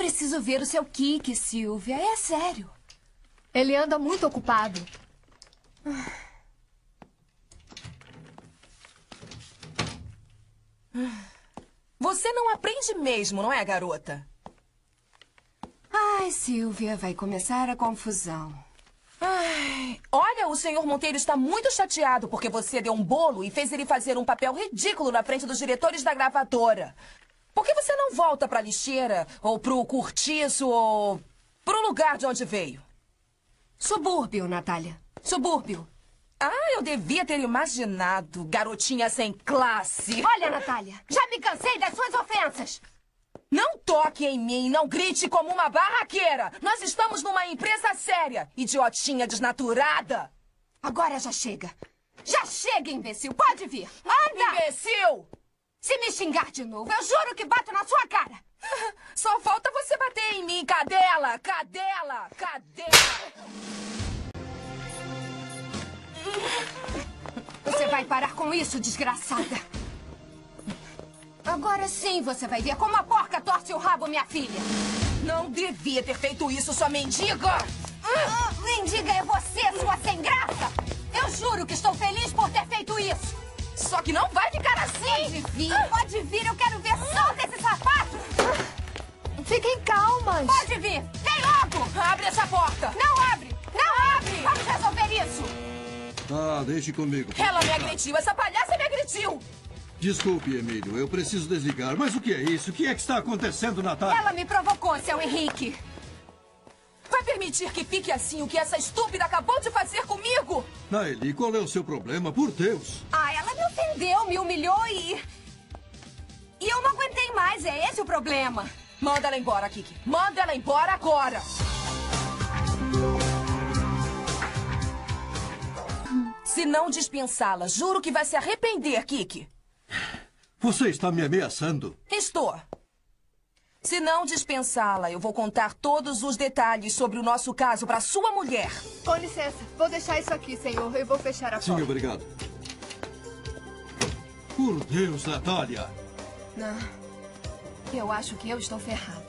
preciso ver o seu kick, Silvia. É sério. Ele anda muito ocupado. Você não aprende mesmo, não é, garota? Ai, Silvia, vai começar a confusão. Ai, olha, o senhor Monteiro está muito chateado porque você deu um bolo e fez ele fazer um papel ridículo na frente dos diretores da gravadora. Por que você não volta para a lixeira, ou para o cortiço, ou para o lugar de onde veio? Subúrbio, Natália. Subúrbio. Ah, eu devia ter imaginado, garotinha sem classe. Olha, Natália, já me cansei das suas ofensas. Não toque em mim, não grite como uma barraqueira. Nós estamos numa empresa séria, idiotinha desnaturada. Agora já chega. Já chega, imbecil. Pode vir. Anda! Imbecil! Se me xingar de novo, eu juro que bato na sua cara. Só falta você bater em mim, cadela! Cadela! Cadela! Você vai parar com isso, desgraçada. Agora sim você vai ver como a porca torce o rabo, minha filha. Não devia ter feito isso, sua mendiga! Ah, mendiga é você, sua sem graça! Eu juro que estou feliz por ter feito isso. Só que não vai ficar assim! Pode vir, pode vir, eu quero ver. Solta esse sapato! Fiquem calmas. Pode vir, vem logo! Abre essa porta! Não abre! Não abre! Vamos resolver isso! Ah, deixe comigo. Ela me agrediu, essa palhaça me agrediu! Desculpe, Emílio, eu preciso desligar. Mas o que é isso? O que é que está acontecendo, Natália? Ela me provocou, seu Henrique. Vai permitir que fique assim o que essa estúpida acabou de fazer comigo? Naeli, qual é o seu problema? Por Deus! Ah, ela me ofendeu, me humilhou e... E eu não aguentei mais, é esse o problema. Manda ela embora, Kiki. Manda ela embora agora! Se não dispensá-la, juro que vai se arrepender, Kiki. Você está me ameaçando? Estou. Se não dispensá-la, eu vou contar todos os detalhes sobre o nosso caso para sua mulher. Com licença, vou deixar isso aqui, senhor. Eu vou fechar a Sim, porta. obrigado. Por Deus, Natália! Não. Eu acho que eu estou ferrada.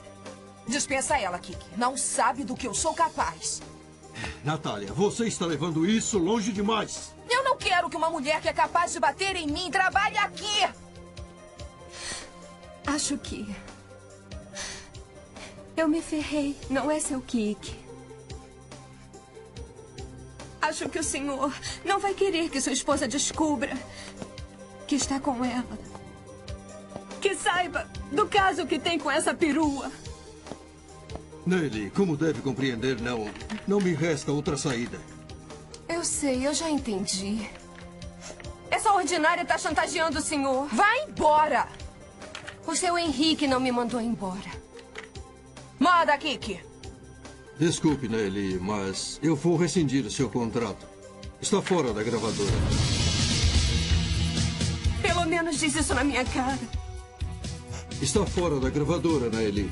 Dispensa ela, Kiki. Não sabe do que eu sou capaz. Natália, você está levando isso longe demais. Eu não quero que uma mulher que é capaz de bater em mim trabalhe aqui. Acho que... Eu me ferrei, não é seu kick. Acho que o senhor não vai querer que sua esposa descubra que está com ela. Que saiba do caso que tem com essa perua. Nelly, como deve compreender, não, não me resta outra saída. Eu sei, eu já entendi. Essa ordinária está chantageando o senhor. Vai embora! O seu Henrique não me mandou embora. Manda, Kiki. Desculpe, Nelly, mas eu vou rescindir o seu contrato. Está fora da gravadora. Menos diz isso na minha cara. Está fora da gravadora, Nelly.